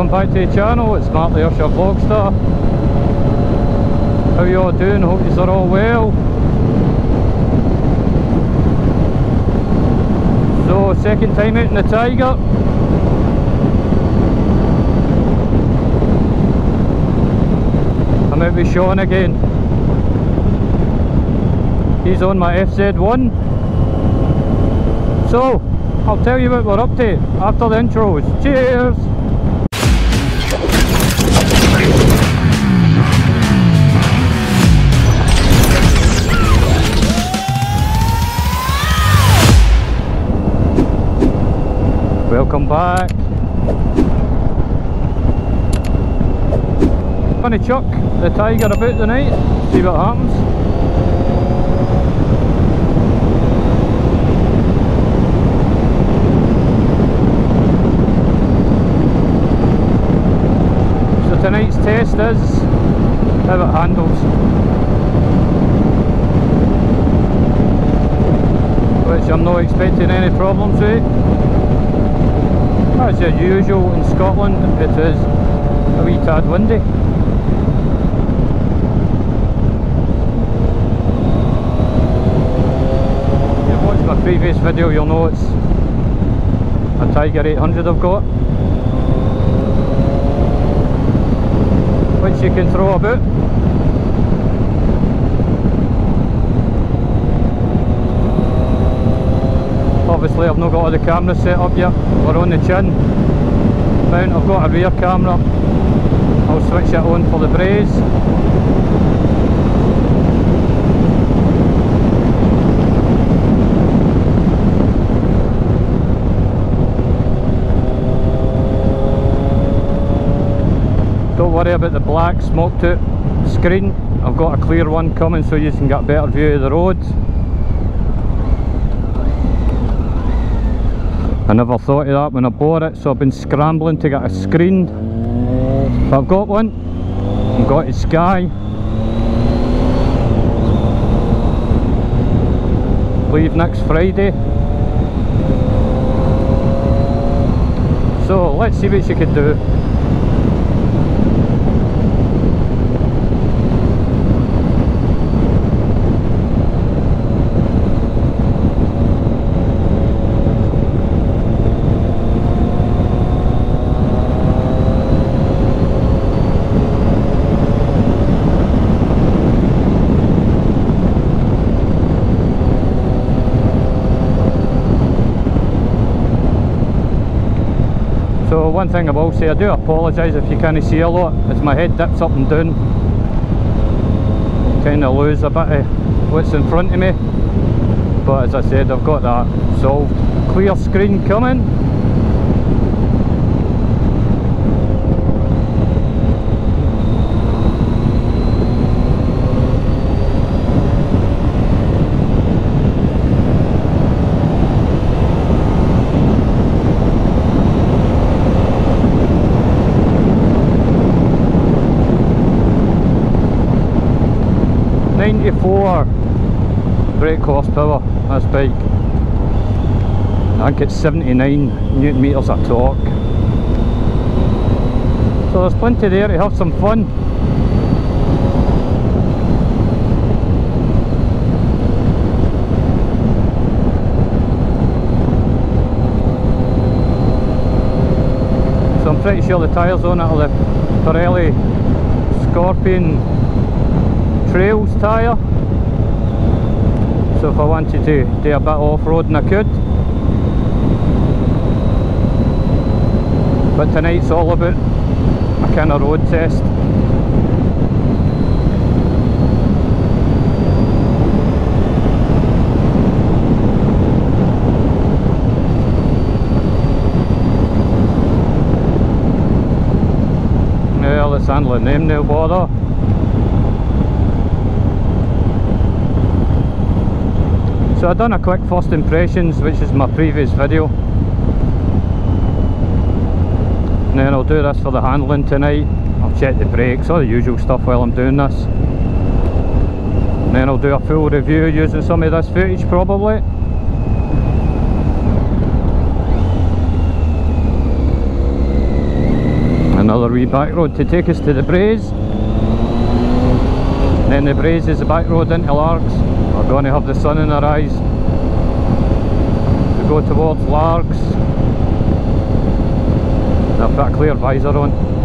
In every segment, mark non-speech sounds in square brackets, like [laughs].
welcome back to the channel, it's Mark the Ayrshire Vlogster. How you all doing? Hope you are all well. So, second time out in the Tiger. I'm out with Sean again. He's on my FZ1. So, I'll tell you what we're up to after the intros. Cheers! Welcome back. Gonna chuck the tiger about tonight, see what happens. So tonight's test is how it handles. Which I'm not expecting any problems with. As usual in Scotland, it is a wee tad windy. If you watched my previous video, you'll know it's a Tiger 800 I've got. Which you can throw about. Obviously I've not got all the cameras set up yet, we're on the chin mount, I've got a rear camera, I'll switch it on for the Braes. Don't worry about the black smoked out screen, I've got a clear one coming so you can get a better view of the road. I never thought of that when I bought it, so I've been scrambling to get a screen. But I've got one. I've got a Skye. Leave next Friday. So let's see what she can do. So one thing I will say, I do apologise if you can't see a lot, as my head dips up and down. Kind of lose a bit of what's in front of me. But as I said, I've got that solved. Clear screen coming. Ninety-four brake horsepower. This bike. I think it's 79 newton meters of torque. So there's plenty there to have some fun. So I'm pretty sure the tyres on it are the Pirelli Scorpion Trails tyre. So if I wanted to do a bit off-roading I could. But tonight's all about a kind of road test. Yeah, let's handle the no bother. So I've done a quick first impressions which is my previous video and then I'll do this for the handling tonight I'll check the brakes, all the usual stuff while I'm doing this and then I'll do a full review using some of this footage probably another wee back road to take us to the Braes. Then the Braes is the back road into Largs. We're going to have the sun in our eyes. We go towards Largs. I've got a clear visor on.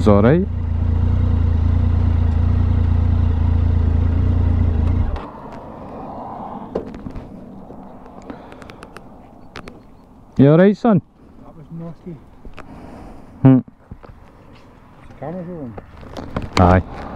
Everything's alright. You alright son? That was nasty. Hmm. Camera's rolling. Aye.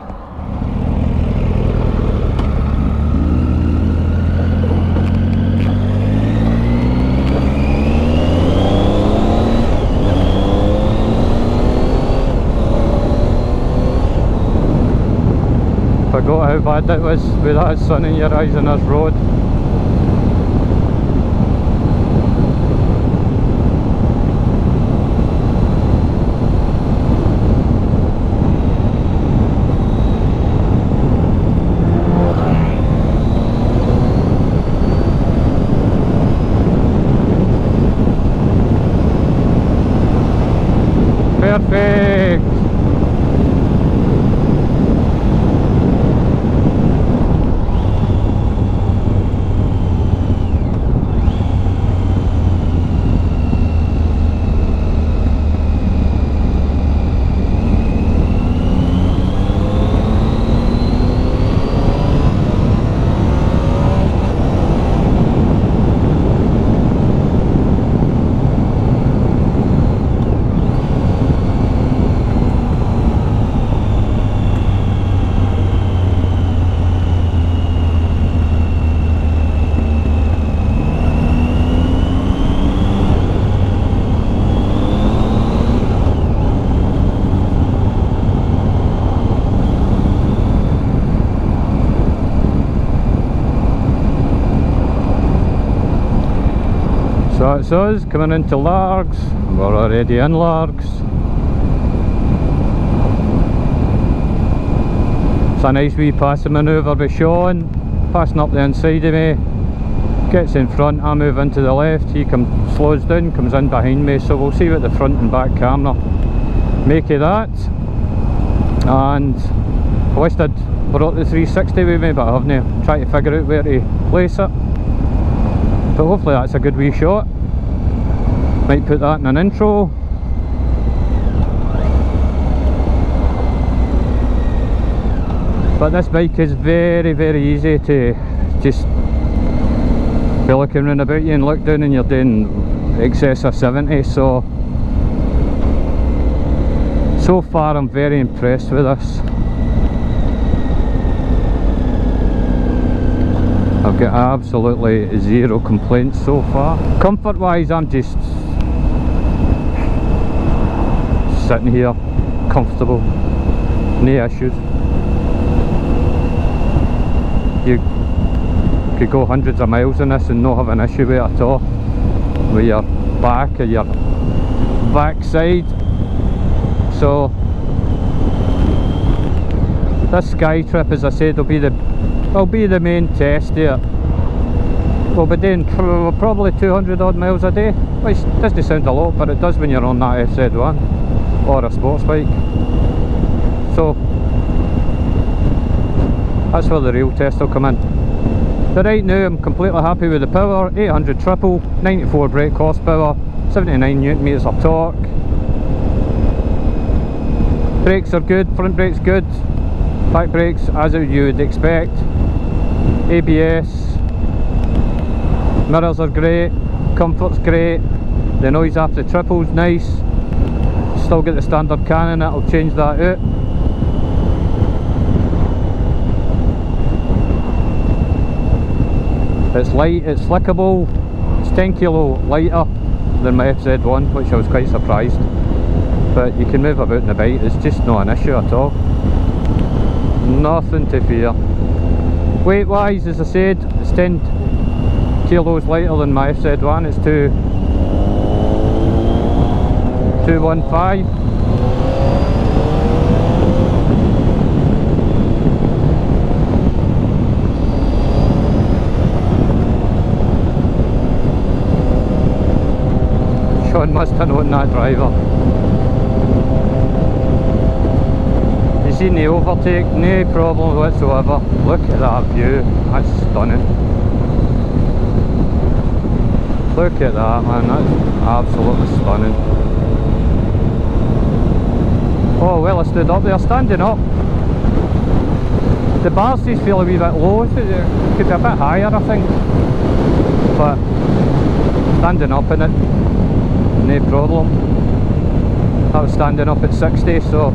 How bad it was with that sun in your eyes on this road. So it's us coming into Largs, we're already in Largs. It's a nice wee passing manoeuvre with Sean, passing up the inside of me, gets in front, I move into the left, he comes slows down, comes in behind me, so we'll see what the front and back camera make of that. And I wished I'd brought the 360 with me, but I haven't eh, tried to figure out where to place it. But hopefully that's a good wee shot. Might put that in an intro. But this bike is very, very easy to just be looking around about you and look down and you're doing excess of 70 so so far I'm very impressed with this. I've got absolutely zero complaints so far. Comfort wise I'm just sitting here comfortable no issues. You could go hundreds of miles in this and not have an issue with it at all. With your back or your backside. So this Skye trip as I said will be the will be the main test here. We'll be doing probably 200 odd miles a day. Which doesn't sound a lot but it does when you're on that FZ1 or a sports bike. So that's where the real test will come in. Right now I'm completely happy with the power 800 triple 94 brake horsepower 79 newton meters of torque. Brakes are good front brakes good back brakes as you would expect ABS mirrors are great comfort's great the noise after triple's nice still get the standard Canon, that'll change that out. It's light, it's slickable, it's 10 kilo lighter than my FZ1 which I was quite surprised. But you can move about in the bike, it's just not an issue at all. Nothing to fear. Weight wise, as I said, it's 10 kilos lighter than my FZ1. It's 2 215. Sean must have known that driver. You seen the overtake, no problem whatsoever. Look at that view, that's stunning. Look at that man, that's absolutely stunning. Oh well I stood up there, standing up. The bar seats feel a wee bit low, it could be a bit higher I think. But standing up in it, no problem. I was standing up at 60 so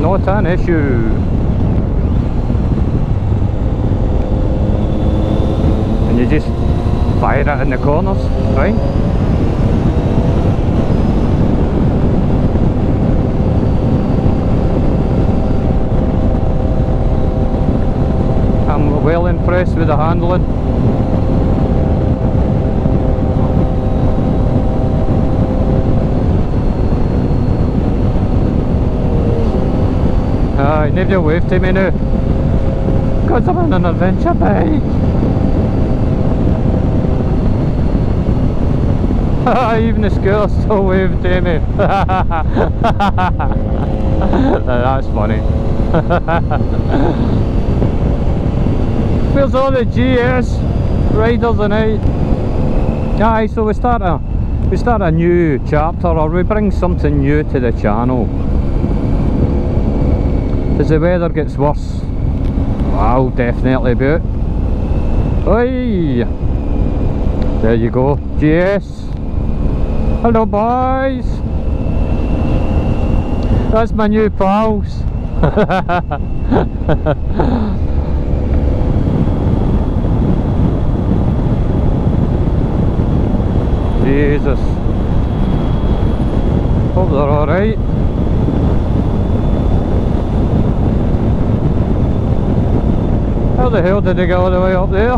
not an issue. And you just fire it in the corners, right? I'm well impressed with the handling. Aye, nobody will wave to me now. Because I'm on an adventure bike. Even the school [laughs] still wave to me. That's funny. [laughs] Where's all the GS riders tonight? Aye, so we start a we start a new chapter or we bring something new to the channel. As the weather gets worse. I'll definitely be it Oi! There you go, GS Hello boys. That's my new pals [laughs] Jesus Hope they're alright How the hell did they get all the way up there?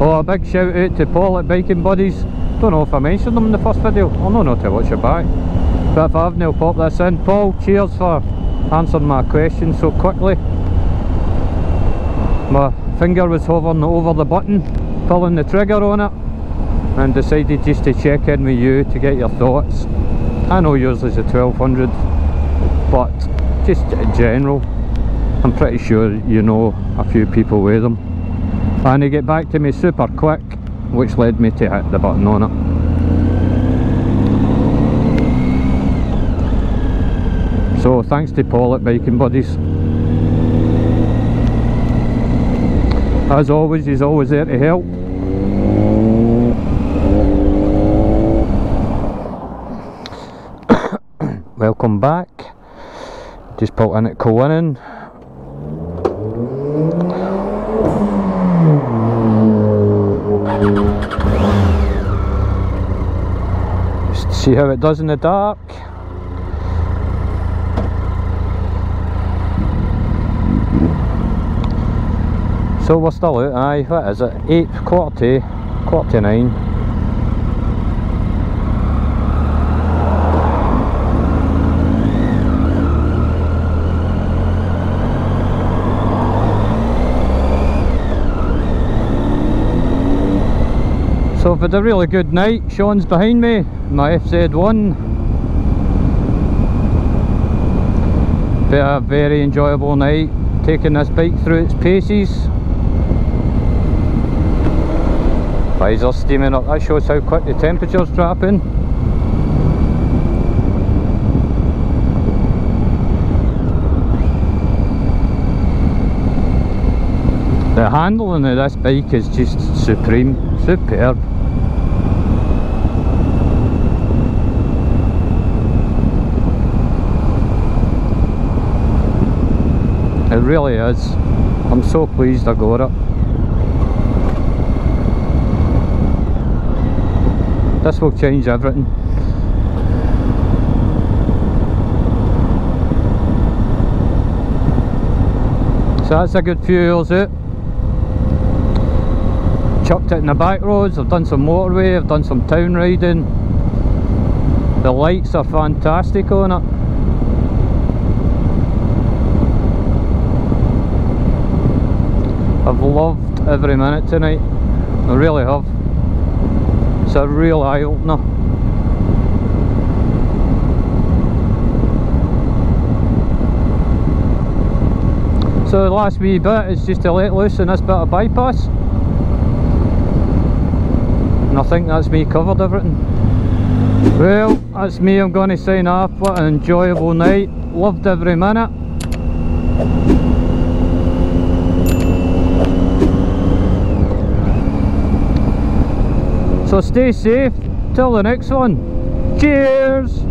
Oh, a big shout out to Paul at Biking Buddies. Don't know if I mentioned them in the first video. I'll know not to watch it back. But if I have, I'll pop this in. Paul, cheers for answering my question so quickly. My finger was hovering over the button, pulling the trigger on it, and decided just to check in with you to get your thoughts. I know yours is a 1200, but just in general, I'm pretty sure you know a few people with them and he get back to me super quick which led me to hit the button on it. So thanks to Paul at Biking Buddies. As always he's always there to help welcome back just put in at Cullinan Just see how it does in the dark. So we're still out, aye, what is it? 8, quarter to, quarter to 9. I've had a really good night. Sean's behind me, my FZ1. Been a very enjoyable night, taking this bike through its paces. Visor steaming up, that shows how quick the temperature's dropping. The handling of this bike is just supreme, superb. Really is. I'm so pleased I got it. This will change everything. So that's a good few hours out. Chucked it in the back roads, I've done some motorway, I've done some town riding. The lights are fantastic on it. I've loved every minute tonight. I really have. It's a real eye opener. So the last wee bit is just to let loose in this bit of bypass. And I think that's me covered everything. Well, that's me, I'm going to sign off. What an enjoyable night. Loved every minute. So stay safe till the next one. Cheers!